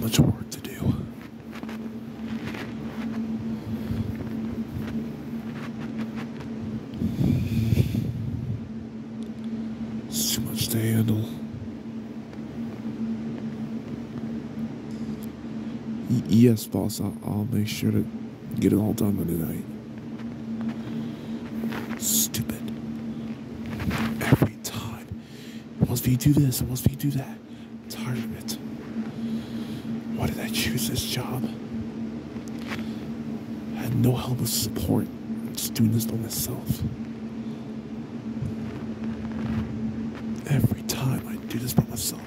much work to do. It's too much to handle. Yes, boss. I'll, make sure to get it all done by tonight. Stupid. Every time. Me to do this. Me to do that. I'm tired of it. Why did I choose this job? I had no help or support. Just doing this by myself. Every time I do this by myself.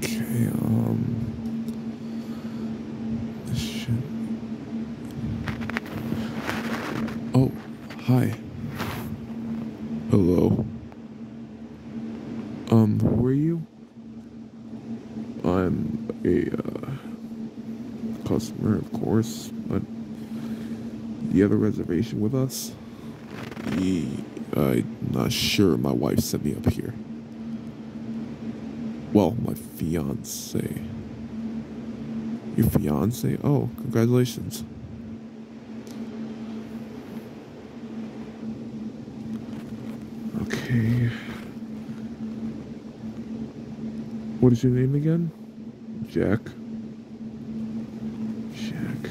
Okay, um. This shit. Oh, hi. Hello. Um, who are you? I'm a uh, customer, of course, but you have a reservation with us? I'm not sure. My wife sent me up here. Well, my fiance. Your fiance? Oh, congratulations. Okay. What is your name again? Jack. Jack.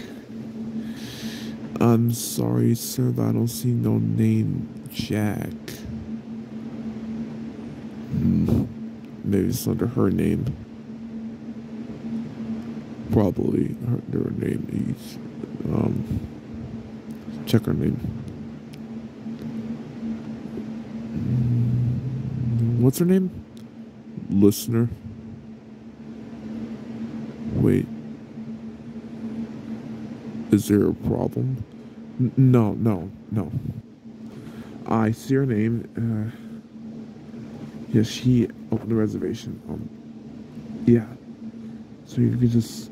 I'm sorry, sir, but I don't see no name Jack. Hmm. Maybe it's under her name. Probably her, her name is. Um, check her name. What's her name? Listener. Wait. Is there a problem? N- no, no, no. I see her name. Uh, yeah, she opened the reservation. Um, yeah. So you can just,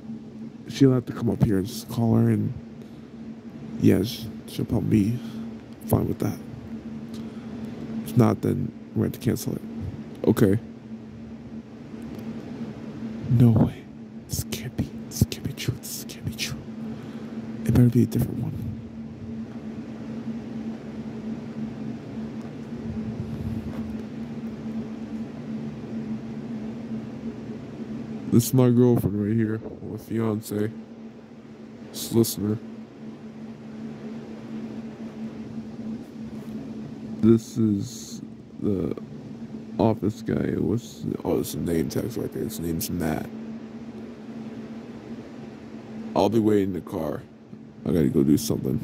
she'll have to come up here and just call her, and yeah, she'll probably be fine with that. If not, then we have to cancel it. Okay. No way. This can't be. This can't be true. This can't be true. It better be a different one. This is my girlfriend right here, my fiance. This listener. This is the office guy. What's oh, it's a name text right there. His name's Matt. I'll be waiting in the car. I gotta go do something.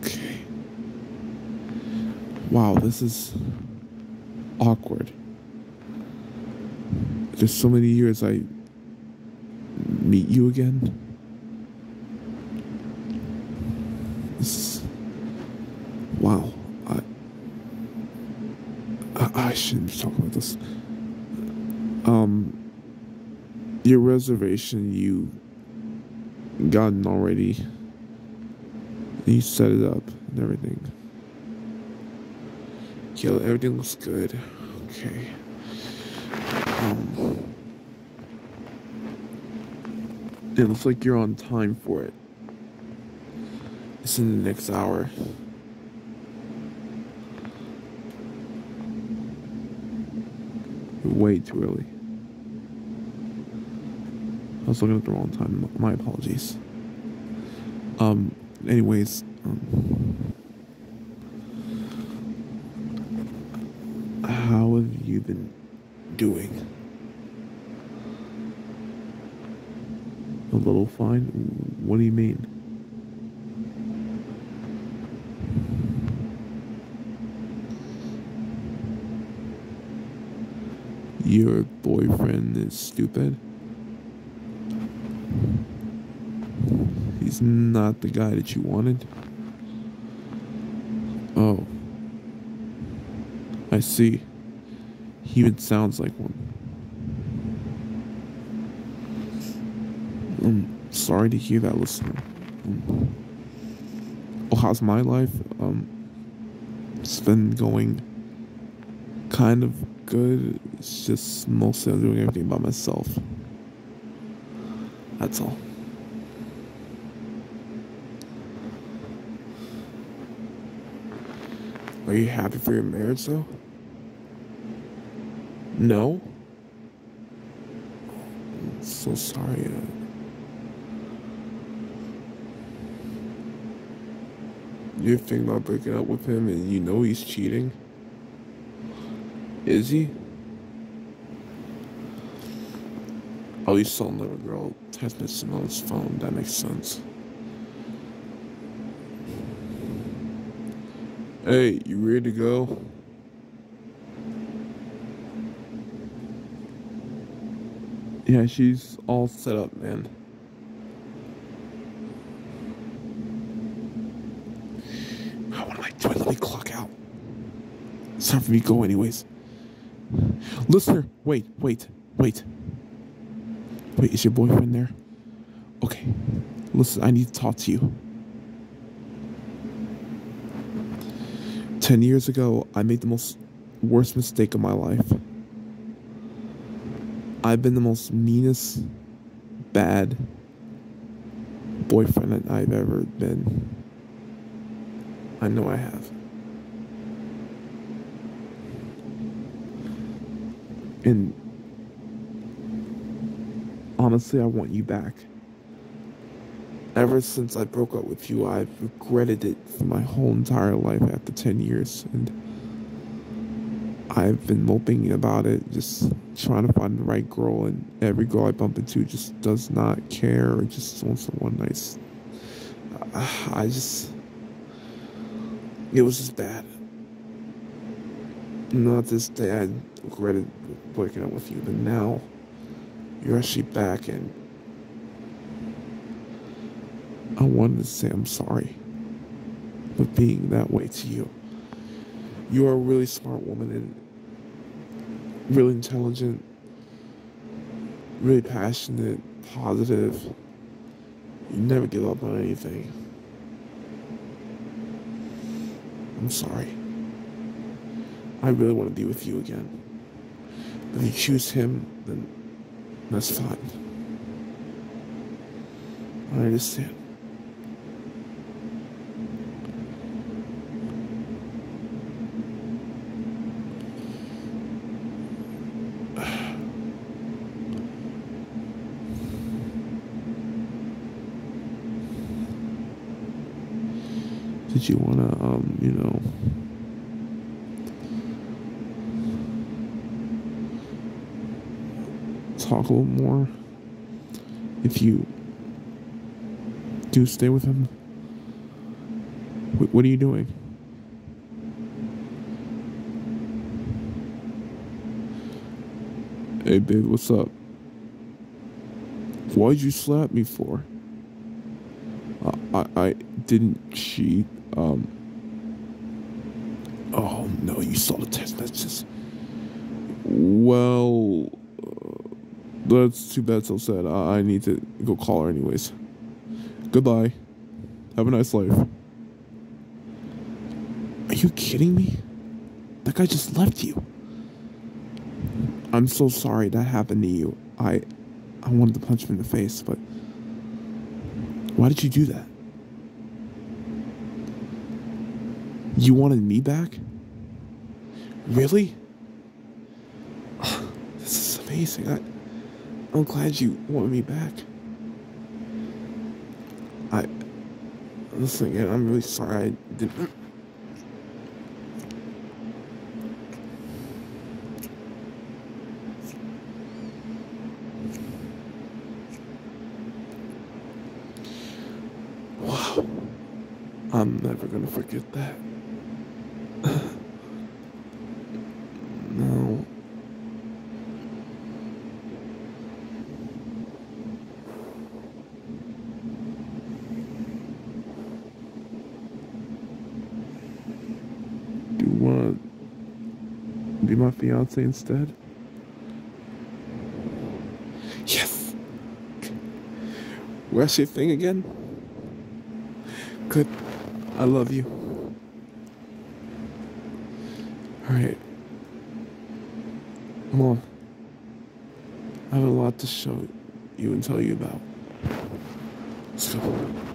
Okay. Wow, this is awkward. Just so many years I meet you again. This is wow. I I, I shouldn't about this. Um, your reservation you gotten already. You set it up and everything. Yeah, everything looks good. Okay. Um, it looks like you're on time for it. It's in the next hour. Way too early. I was looking at the wrong time. My apologies. Um. Anyways. Um, how have you been doing? A little fine. What do you mean? Your boyfriend is stupid? He's not the guy that you wanted? Oh. I see. He even sounds like one. I'm sorry to hear that, listener. Oh, how's my life? Um, it's been going kind of good. It's just mostly I'm doing everything by myself. That's all. Are you happy for your marriage, though? No? I'm so sorry. You're thinking about breaking up with him and you know he's cheating? Is he? Oh, you saw another girl messaging on his phone. That makes sense. Hey, you ready to go? Yeah, she's all set up, man. What am I doing? Let me clock out. It's time for me to go, anyways. Listener, wait, wait, wait. Wait, is your boyfriend there? Okay. Listen, I need to talk to you. Ten years ago, I made the most worst mistake of my life. I've been the most meanest, bad boyfriend that I've ever been. I know I have. And honestly, I want you back. Ever since I broke up with you, I've regretted it for my whole entire life after 10 years. And I've been moping about it, just trying to find the right girl. And every girl I bump into just does not care or just wants a one nice. I just. It was just bad. Not this day, I regretted breaking up with you, but now you're actually back and I wanted to say I'm sorry for being that way to you. You're a really smart woman and really intelligent, really passionate, positive. You never give up on anything. I'm sorry. I really want to be with you again. You choose him, then that's fine. I understand. Did you want to, um, you know, talk a little more? If you do stay with him, what are you doing? Hey, babe, what's up? Why'd you slap me for? I, I, didn't cheat. Um. Oh no, you saw the text messages. Well, uh, that's too bad. So sad. I, I need to go call her anyways. Goodbye. Have a nice life. Are you kidding me? That guy just left you. I'm so sorry that happened to you. I I wanted to punch him in the face, but why did you do that? You wanted me back? Really? This is amazing. I I'm glad you want me back. I listen again, I'm really sorry I didn't Wow. I'm never gonna forget that. no. Do you want to be my fiance instead? Yes. Where's your thing again? Good. I love you. Alright. Come on. I have a lot to show you and tell you about. Let's go.